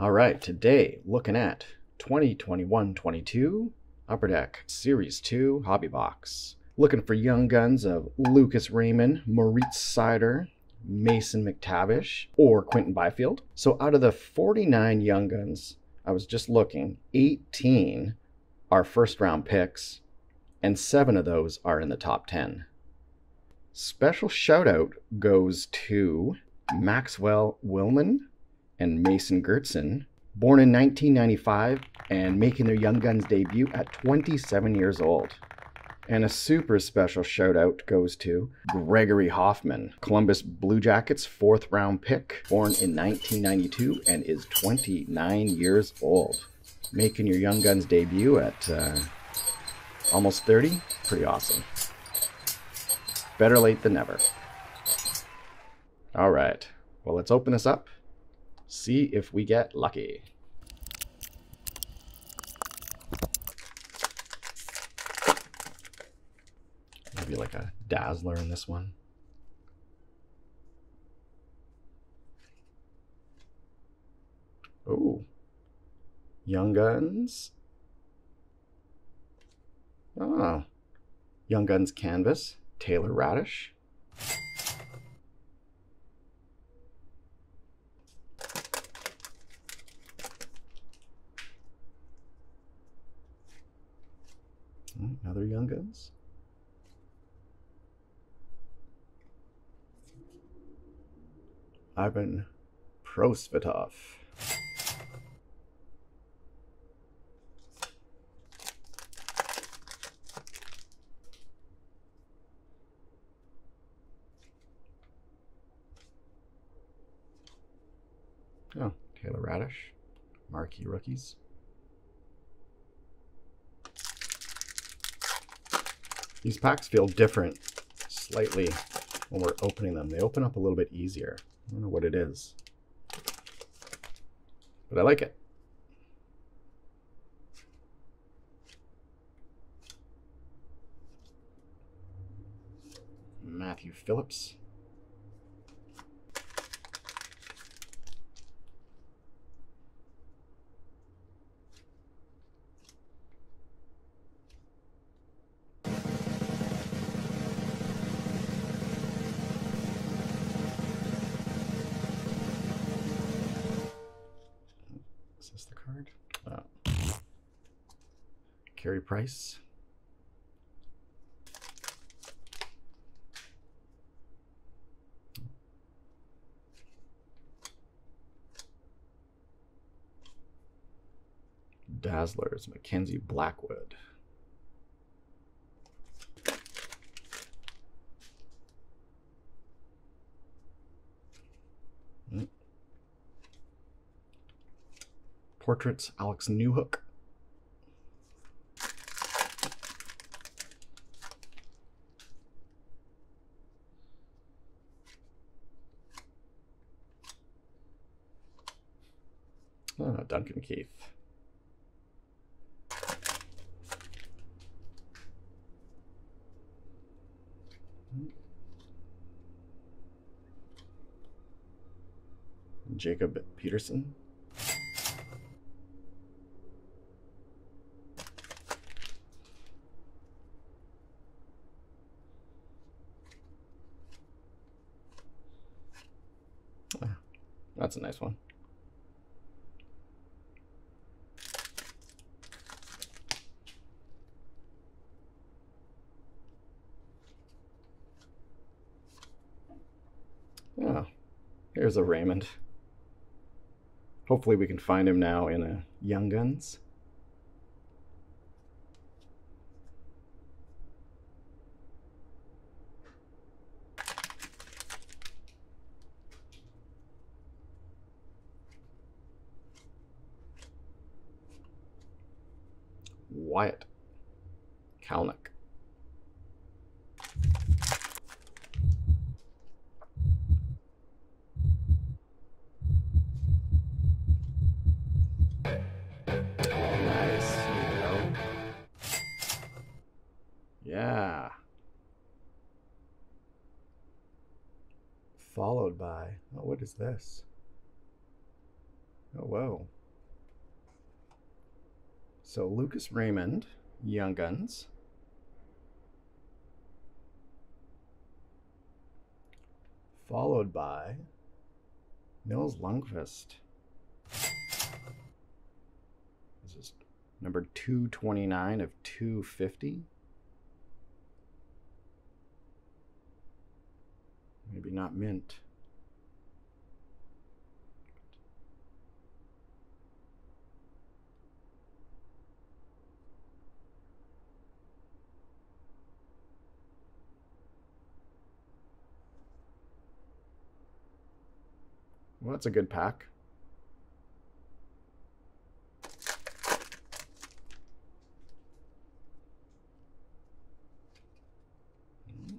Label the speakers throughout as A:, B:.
A: All right, today looking at 2021-22 Upper Deck Series 2 Hobby Box. Looking for young guns of Lucas Raymond, Moritz Seider, Mason McTavish, or Quinton Byfield. So out of the 49 young guns, I was just looking, 18 are first round picks, and seven of those are in the top 10. Special shout out goes to Maxwell Willman and Mason Geertsen, born in 1995 and making their Young Guns debut at 27 years old. And a super special shout out goes to Gregory Hofmann, Columbus Blue Jackets fourth round pick, born in 1992 and is 29 years old. Making your Young Guns debut at uh, almost 30, pretty awesome. Better late than never. All right, well, let's open this up, see if we get lucky. Maybe like a dazzler in this one. Oh, Young Guns. Ah, Young Guns Canvas, Taylor Raddysh. Another Young Guns. Ivan Prosvetov. Oh, Taylor Raddysh, marquee rookies. These packs feel different slightly when we're opening them. They open up a little bit easier. I don't know what it is. But I like it. Matthew Phillips. This the card? Oh. Uh, Carey Price. Dazzlers, Mackenzie Blackwood. Portraits, Alex Newhook. Ah, Duncan Keith. Jacob Peterson. Ah, That's a nice one. Oh, here's a Raymond. Hopefully we can find him now in a Young Guns. Wyatt Kalynuk. Yeah. Followed by, oh, what is this? Oh, whoa. So Lucas Raymond, Young Guns. Followed by Nils Lundkvist. This is number 229 of 250. Maybe not mint. Well, that's a good pack.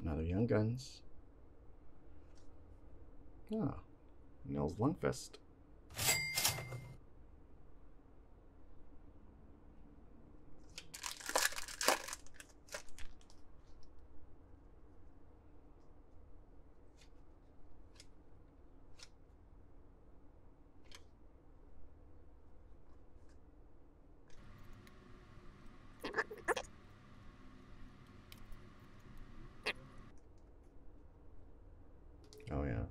A: Another Young Guns. Ah, Nils Lundkvist. Oh yeah.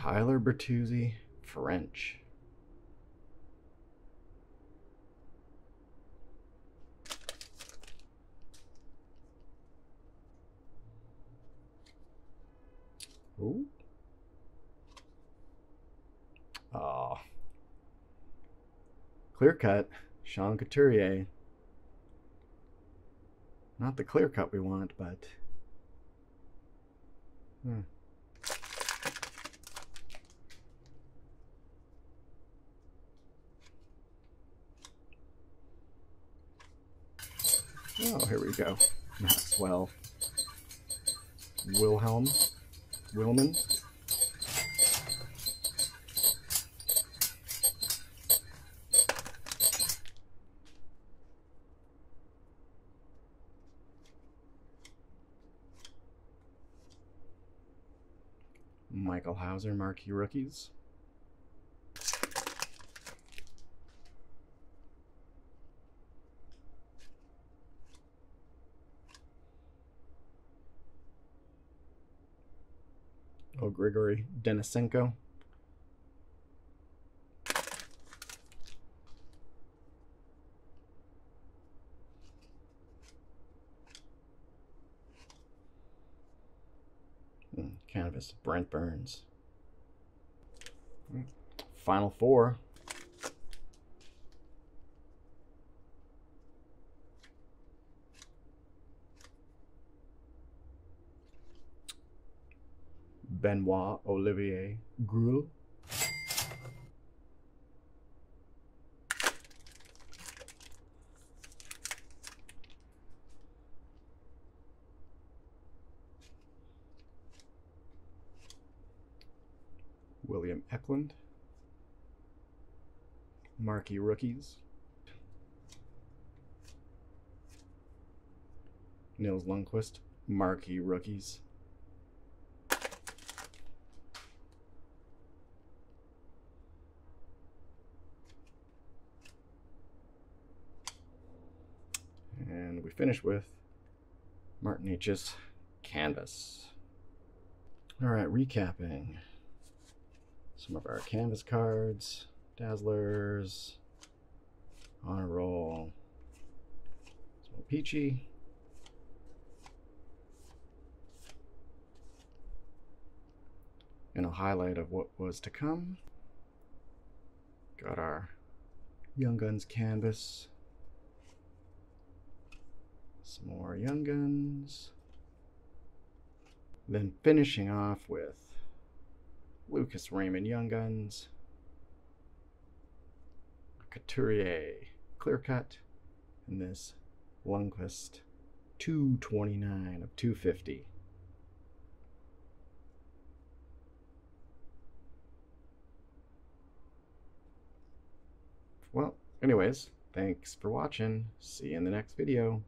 A: Tyler Bertuzzi, French. Ooh. Oh. Clear cut, Sean Couturier. Not the clear cut we want, but. Hmm. Oh, here we go. Maxwell. Wilhelm. Willman. Michael Houser, marquee rookies. Grigori Denisenko. Hmm, Canvas, Brent Burns. Final four. Benoit Olivier Groulx. William Eklund. Marquee rookies. Nils Lundkvist, Marquee rookies. And we finish with Martin H's canvas. All right, recapping some of our canvas cards, dazzlers, on a roll, some peachy. And a highlight of what was to come. Got our Young Guns canvas. Some more Young Guns. Then finishing off with Lucas Raymond Young Guns, Couturier Clear Cut, and this Lundkvist 229 of 250. Well, anyways, thanks for watching. See you in the next video.